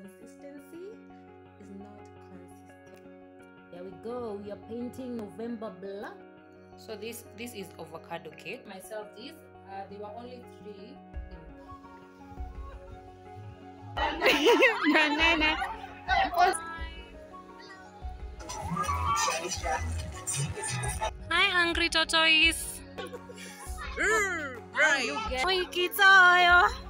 consistency is not consistent. There we go. We are painting November black. So this this is avocado cake. Myself this. Uh, there were only three. Hi, hungry tortoise. right. Oi, kitayo.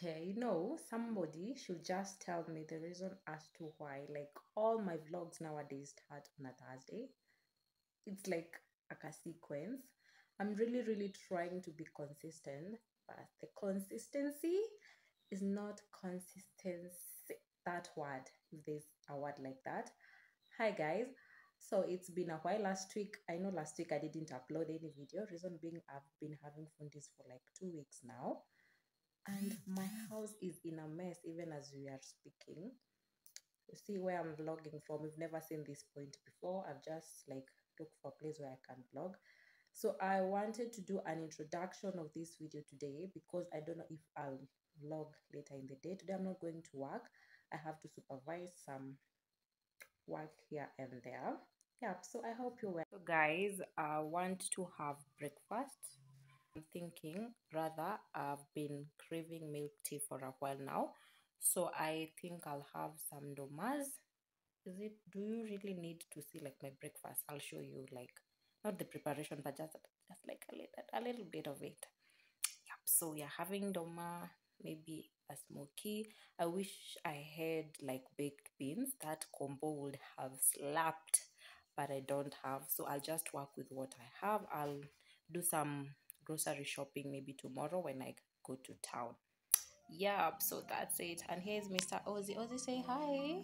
Hey, you know, somebody should just tell me the reason as to why, like, all my vlogs nowadays start on a Thursday. It's like a sequence. I'm really, really trying to be consistent, but the consistency is not consistency. That word, if there's a word like that. Hi, guys. So it's been a while last week. I know last week I didn't upload any video. Reason being, I've been having fundis for like two weeks now and my house is in a mess even as we are speaking. You see where i'm vlogging from we've never seen this point before. I've just like looked for a place where i can vlog. So i wanted to do an introduction of this video today because i don't know if i'll vlog later in the day. Today i'm not going to work. I have to supervise some work here and there. Yeah so i hope you're well so guys i want to have breakfast I'm thinking rather I've been craving milk tea for a while now. So I think I'll have some domas. Is it do you really need to see like my breakfast? I'll show you like not the preparation but just just like a little a little bit of it. Yep. So we are having doma, maybe a smoky. I wish I had like baked beans. That combo would have slapped, but I don't have. So I'll just work with what I have. I'll do some grocery shopping maybe tomorrow when I go to town. Yep, so that's it. And here's Mr. Ozzy. Ozzy, say hi.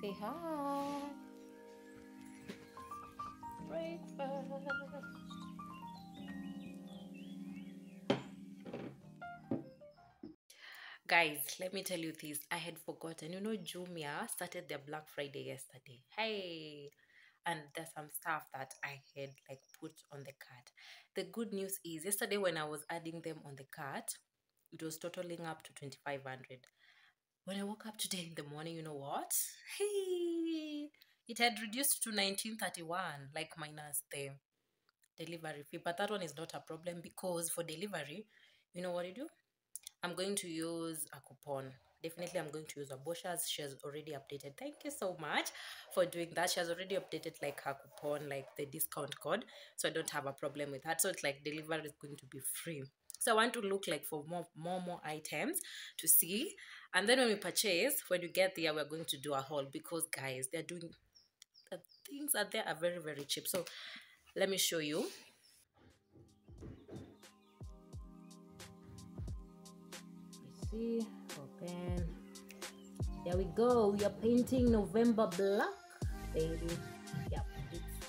Say hi. Breakfast. Guys, let me tell you this. I had forgotten. You know, Jumia started their Black Friday yesterday. Hey, and there's some stuff that I had like put on the cart. The good news is yesterday when I was adding them on the cart, it was totaling up to 2500. When I woke up today in the morning, you know what? Hey, it had reduced to 1931, like minus the delivery fee. But that one is not a problem because for delivery, you know what you do? I'm going to use a coupon definitely i'm going to use abosha's she has already updated. Thank you so much for doing that. She has already updated like her coupon like the discount code so i don't have a problem with that. So it's like delivery is going to be free. So i want to look like for more more more items to see. And then when we purchase when you get there we're going to do a haul because guys they're doing the things out there are very very cheap. So let me show you. See open there we go. We are painting november black baby. Yep it's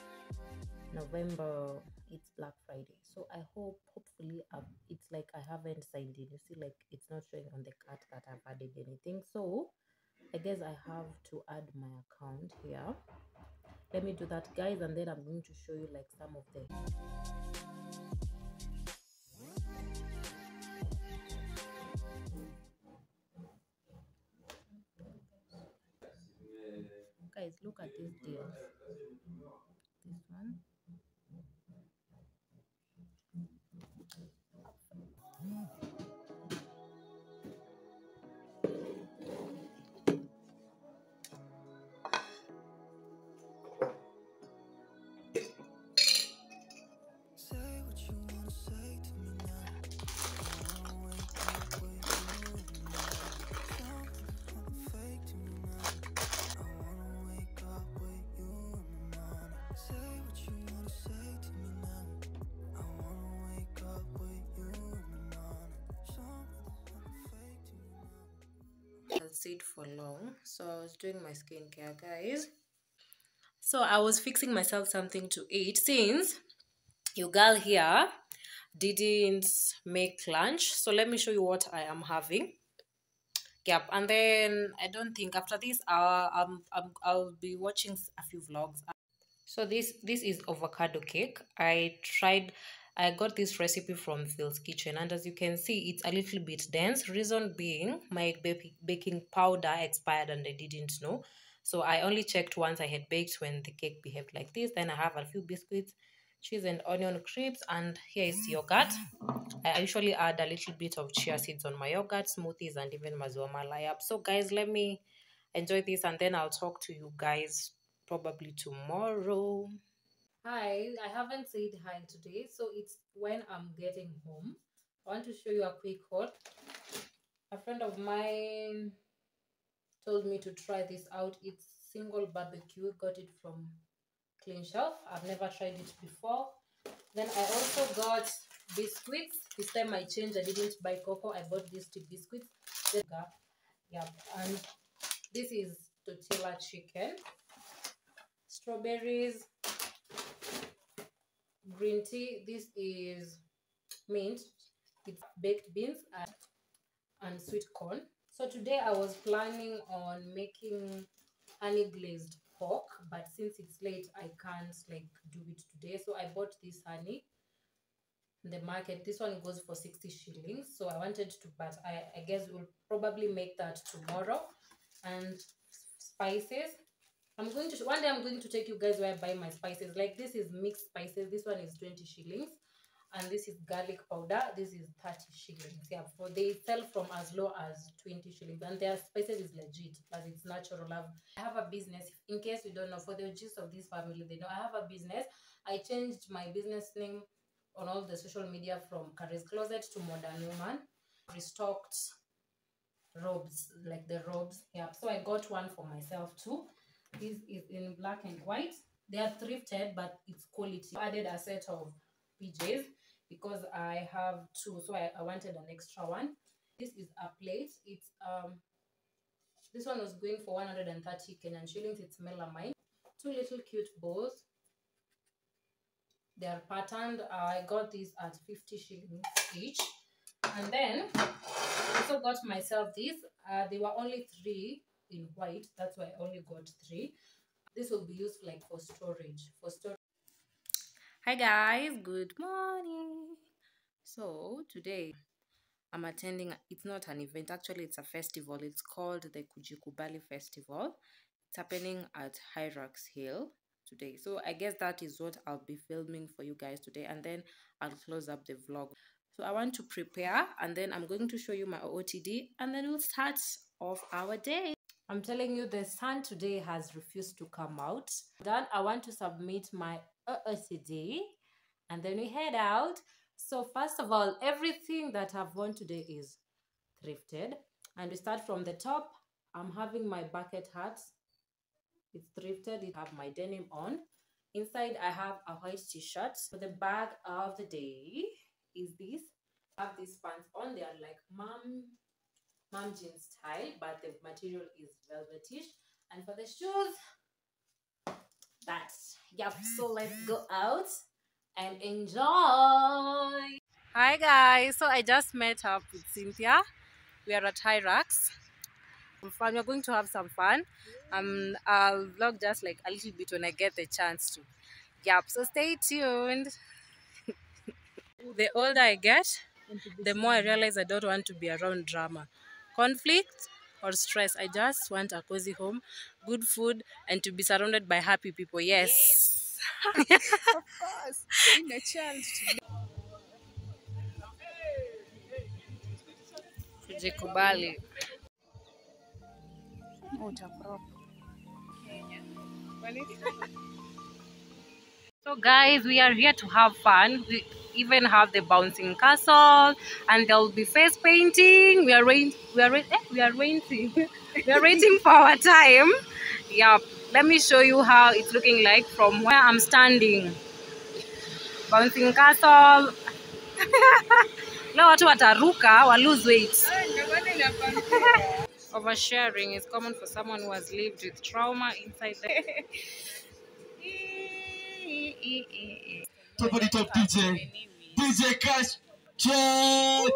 november. It's black friday. So i hope hopefully it's like i haven't signed in. You see like it's not showing on the card that i've added anything. So i guess i have to add my account here. Let me do that guys and then i'm going to show you like some of the guys look Sit for long. So I was doing my skincare, guys. So I was fixing myself something to eat since your girl here didn't make lunch. So let me show you what I am having. Yep, and then I don't think after this, um, um, I'll be watching a few vlogs. So this this is avocado cake. I tried I got this recipe from Phil's Kitchen, and as you can see, it's a little bit dense. Reason being, my baking powder expired and I didn't know. So I only checked once I had baked when the cake behaved like this. Then I have a few biscuits, cheese and onion crisps, and here is yogurt. I usually add a little bit of chia seeds on my yogurt, smoothies, and even maziwa malai. So guys, let me enjoy this, and then I'll talk to you guys probably tomorrow. Hi, I haven't said hi today, so it's when I'm getting home. I want to show you a quick haul. A friend of mine told me to try this out. It's single barbecue, got it from Clean Shelf. I've never tried it before. Then I also got biscuits. This time I changed, I didn't buy cocoa, I bought these two biscuits. Yeah, and this is tortilla chicken, strawberries, green tea. This is mint. It's baked beans and, and sweet corn. So today I was planning on making honey glazed pork, but since it's late, I can't like do it today. So I bought this honey in the market. This one goes for 60 shillings. So I wanted to, but I, I guess we'll probably make that tomorrow. And spices. I'm going to one day I'm going to take you guys where I buy my spices. Like this is mixed spices. This one is 20 shillings. And this is garlic powder. This is 30 shillings. Yeah, for they sell from as low as 20 shillings. And their spices is legit, as it's natural. I've, I have a business. In case you don't know, for the gist of this family, they know I have a business. I changed my business name on all the social media from Karey's Closet to Modern Woman. Restocked robes, like the robes. Yeah, so I got one for myself too. This is in black and white. They are thrifted, but it's quality. I added a set of PJs because I have two, so I, I wanted an extra one. This is a plate. It's um this one was going for 130 Kenyan shillings. It's melamine. Two little cute bows. They are patterned. I got these at 50 shillings each. And then I also got myself these. Uh, they were only three in white. That's why I only got three. This will be used like for storage. For storage. Hi guys, good morning. So today I'm attending. It's not an event. Actually, it's a festival. It's called the Kujikubali Festival. It's happening at Hyrax Hill today. So I guess that is what I'll be filming for you guys today, and then I'll close up the vlog. So I want to prepare, and then I'm going to show you my OTD, and then we'll start off our day. I'm telling you, the sun today has refused to come out. Then I want to submit my OOTD, and then we head out. So first of all, everything that I've worn today is thrifted, and we start from the top. I'm having my bucket hat. It's thrifted. I have my denim on. Inside, I have a white t-shirt. So the bag of the day is this. I have these pants on. They are like mom mom jeans style, but the material is velvetish. And for the shoes, that yep. So let's go out and enjoy. Hi guys. So I just met up with Cynthia. We are at Hyrax. Fun. We're going to have some fun. Um, I'll vlog just like a little bit when I get the chance to. Yep. So stay tuned. the older I get, the more I realize I don't want to be around drama, conflict, or stress. I just want a cozy home, good food, and to be surrounded by happy people. Yes. yes. Of course, being a child to Kujikubali. utaprop. So guys, we are here to have fun. We even have the bouncing castle, and there will be face painting. We are wait, we are eh, we are waiting. we are waiting for our time. Yeah, let me show you how it's looking like from where I'm standing. Bouncing castle. Leo watu wataruka wa lose weight. Oversharing is common for someone who has lived with trauma inside Top of the top DJ. DJ Cash. Chat.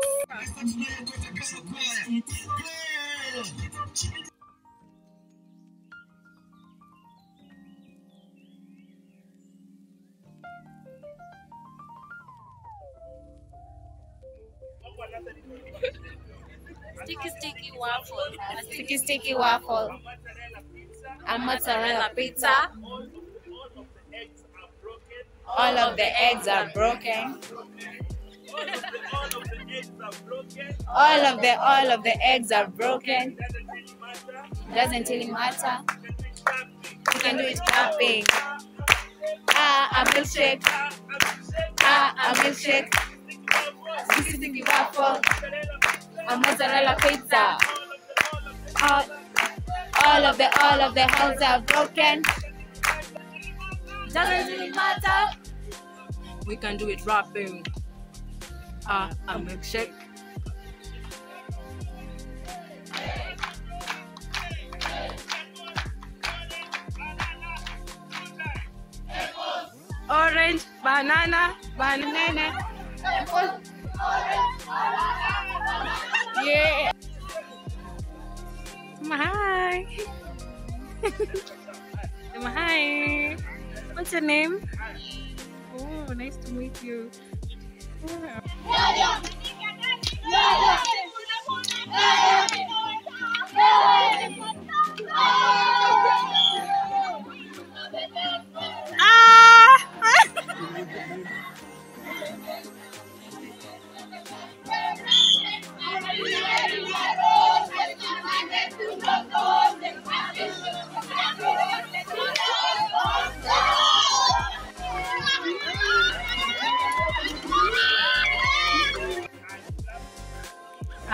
Sticky sticky waffle. Sticky sticky waffle. A mozzarella pizza. All of the eggs are broken. All of the all of the eggs are broken. Doesn't really matter. We can do it clapping. Ah, a milkshake. Ah, a milkshake. Sticky sticky waffle. A mozzarella pizza. All, all of the all of the holes are broken. Doesn't really matter. We can do it rapping. Ah, a milkshake. Orange, banana, banana. Yeah. Hi. Hi. What's your name? Nice to meet you.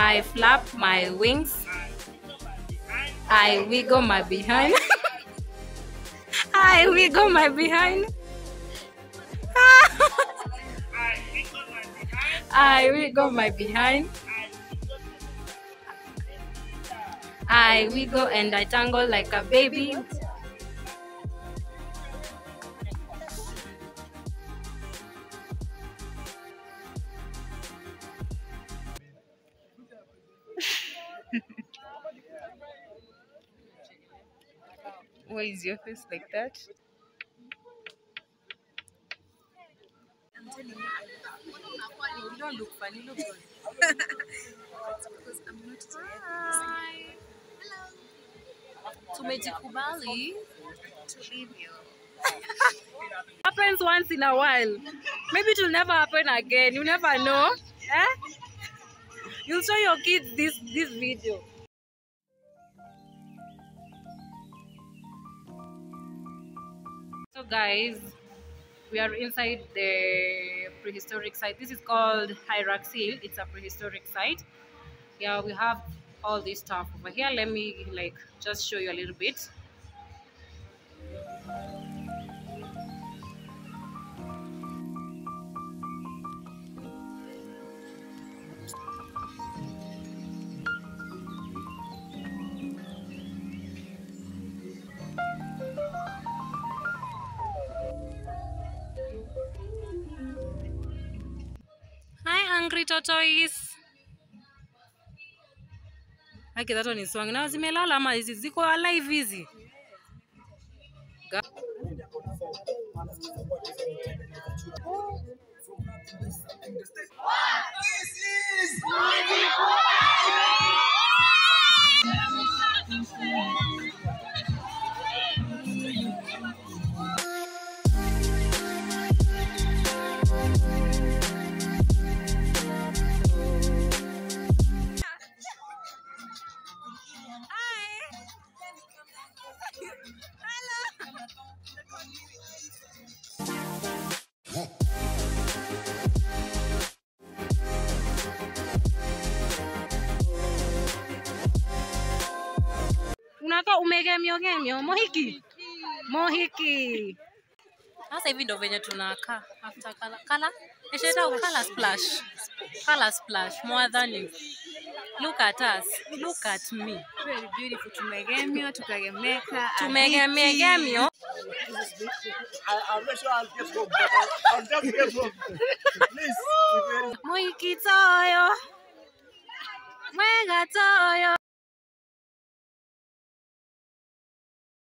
I flap my wings. I wiggle my behind. I wiggle my behind. I wiggle my behind. I wiggle and I tangle like a baby. Why is your face like that? You don't look funny, look good. Tumejikubali happens once in a while. Maybe it will never happen again. You never know. Eh? You'll show your kids this this video. Guys, we are inside the prehistoric site. This is called Hyrax Hill. It's a prehistoric site. Yeah, we have all this stuff over here. Let me like just show you a little bit. Hungry tortoise. Haki that one is swung. Na zimelala ama hizi ziko alive hizi? is Unakaa umegemio gemio mohiki mohiki. Sasa hivi ndo venye tunakaa after kala kala esheta kala splash kala splash mwadhani. Look at us. Look at me. Very beautiful. Tumegemio, tukagemeka. Tumegemegemio. I, I'm not sure I'll get home, but I'll, I'll just get home. Please. if you're- Mohiki toyo. Mwega toyo.